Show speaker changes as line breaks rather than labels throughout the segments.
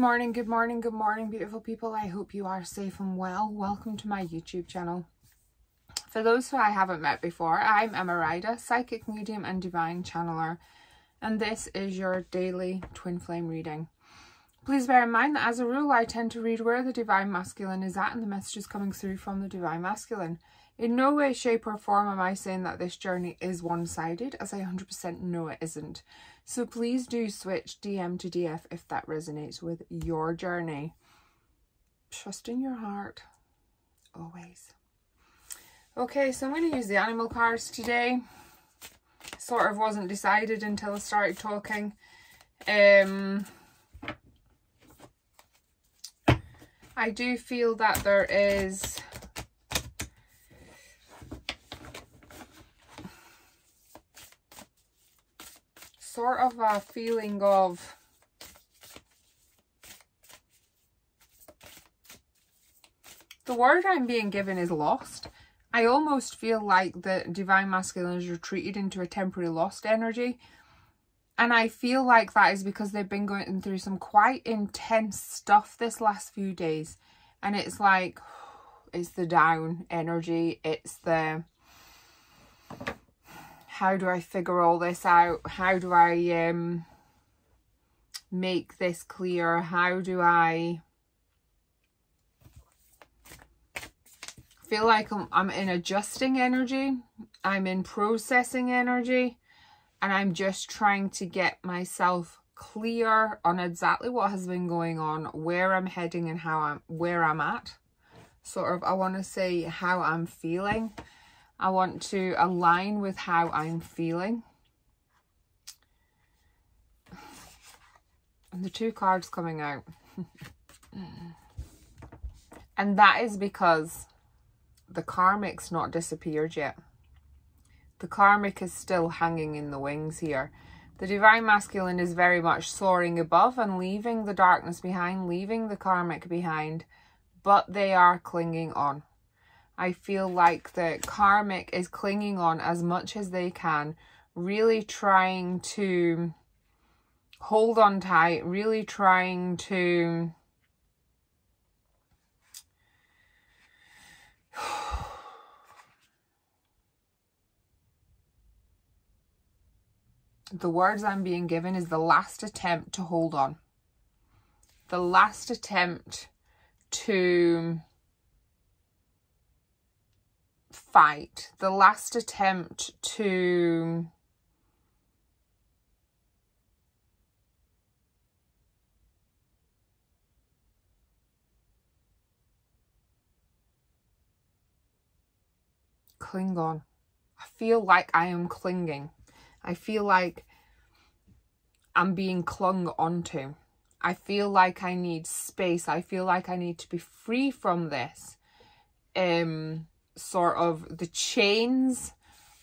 morning, good morning, good morning, beautiful people. I hope you are safe and well. Welcome to my YouTube channel. For those who I haven't met before, I'm Emma Ryder, psychic medium and divine channeler, and this is your daily twin flame reading. Please bear in mind that as a rule, I tend to read where the divine masculine is at and the messages coming through from the divine masculine. In no way, shape or form am I saying that this journey is one-sided, as I 100% know it isn't. So please do switch DM to DF if that resonates with your journey. Trust in your heart, always. Okay, so I'm going to use the animal cards today. Sort of wasn't decided until I started talking. Um, I do feel that there is sort of a feeling of the word I'm being given is lost. I almost feel like the divine masculine is retreated into a temporary lost energy. And I feel like that is because they've been going through some quite intense stuff this last few days. And it's like, it's the down energy. It's the how do I figure all this out? How do I um, make this clear? How do I feel like I'm, I'm in adjusting energy? I'm in processing energy and I'm just trying to get myself clear on exactly what has been going on, where I'm heading and how I'm, where I'm at. Sort of, I want to say how I'm feeling I want to align with how I'm feeling. And the two cards coming out. and that is because the karmic's not disappeared yet. The karmic is still hanging in the wings here. The divine masculine is very much soaring above and leaving the darkness behind, leaving the karmic behind, but they are clinging on. I feel like the karmic is clinging on as much as they can, really trying to hold on tight, really trying to the words I'm being given is the last attempt to hold on. The last attempt to fight, the last attempt to cling on. I feel like I am clinging. I feel like I'm being clung onto. I feel like I need space. I feel like I need to be free from this. Um, sort of the chains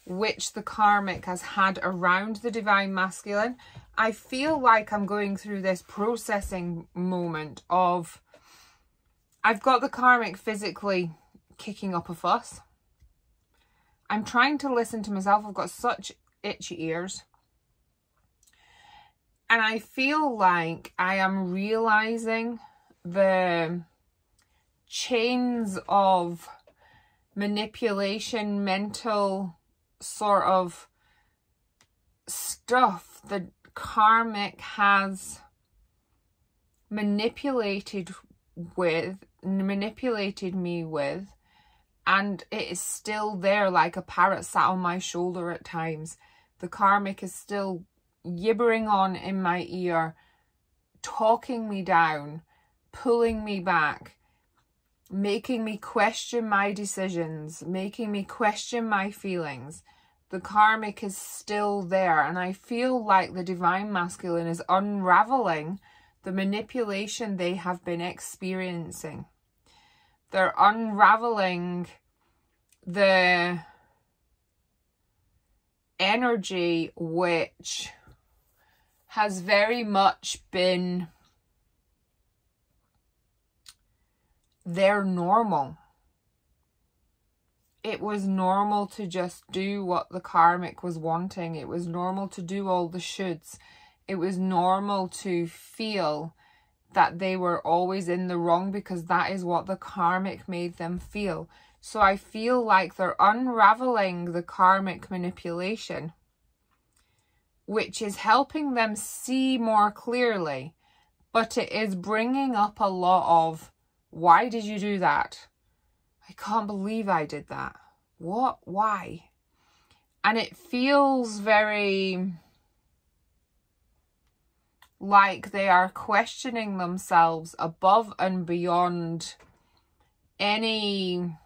which the karmic has had around the divine masculine. I feel like I'm going through this processing moment of I've got the karmic physically kicking up a fuss. I'm trying to listen to myself. I've got such itchy ears. And I feel like I am realizing the chains of manipulation, mental sort of stuff that karmic has manipulated with, manipulated me with, and it is still there like a parrot sat on my shoulder at times. The karmic is still gibbering on in my ear, talking me down, pulling me back, making me question my decisions, making me question my feelings. The karmic is still there, and I feel like the divine masculine is unraveling the manipulation they have been experiencing. They're unraveling the energy which has very much been they're normal. It was normal to just do what the karmic was wanting. It was normal to do all the shoulds. It was normal to feel that they were always in the wrong because that is what the karmic made them feel. So I feel like they're unraveling the karmic manipulation, which is helping them see more clearly. But it is bringing up a lot of, why did you do that? I can't believe I did that. What? Why? And it feels very like they are questioning themselves above and beyond any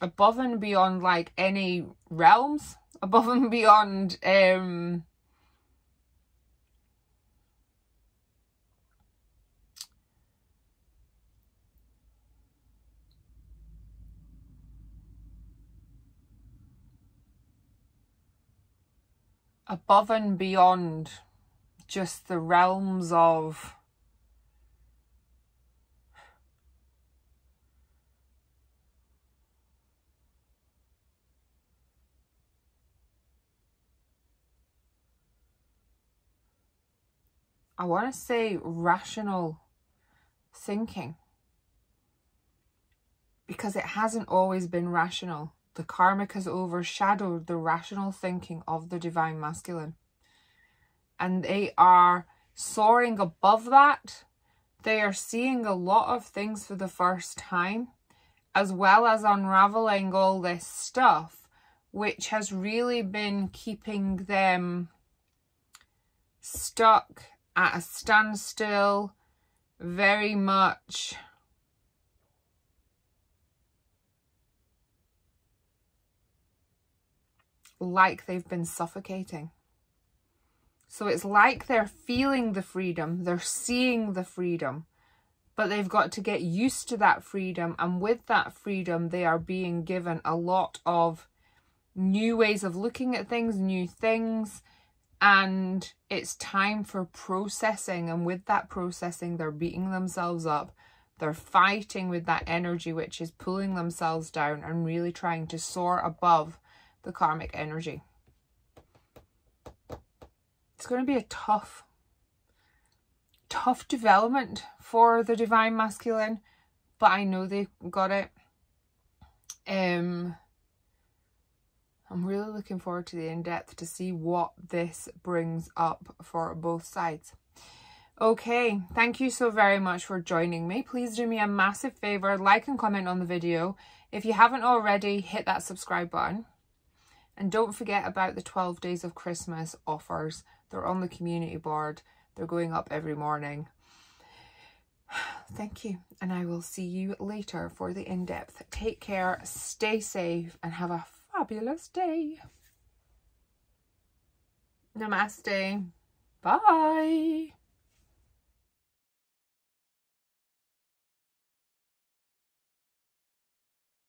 above and beyond like any realms above and beyond um above and beyond just the realms of I want to say rational thinking because it hasn't always been rational. The karmic has overshadowed the rational thinking of the divine masculine. And they are soaring above that. They are seeing a lot of things for the first time, as well as unraveling all this stuff, which has really been keeping them stuck at a standstill, very much like they've been suffocating. So it's like they're feeling the freedom, they're seeing the freedom, but they've got to get used to that freedom. And with that freedom, they are being given a lot of new ways of looking at things, new things, and it's time for processing. And with that processing, they're beating themselves up. They're fighting with that energy, which is pulling themselves down and really trying to soar above the karmic energy. It's going to be a tough, tough development for the Divine Masculine, but I know they've got it. Um, I'm really looking forward to the in-depth to see what this brings up for both sides. Okay, thank you so very much for joining me. Please do me a massive favour, like and comment on the video. If you haven't already, hit that subscribe button. And don't forget about the 12 Days of Christmas offers. They're on the community board. They're going up every morning. Thank you. And I will see you later for the in-depth. Take care, stay safe, and have a fabulous day. Namaste. Bye.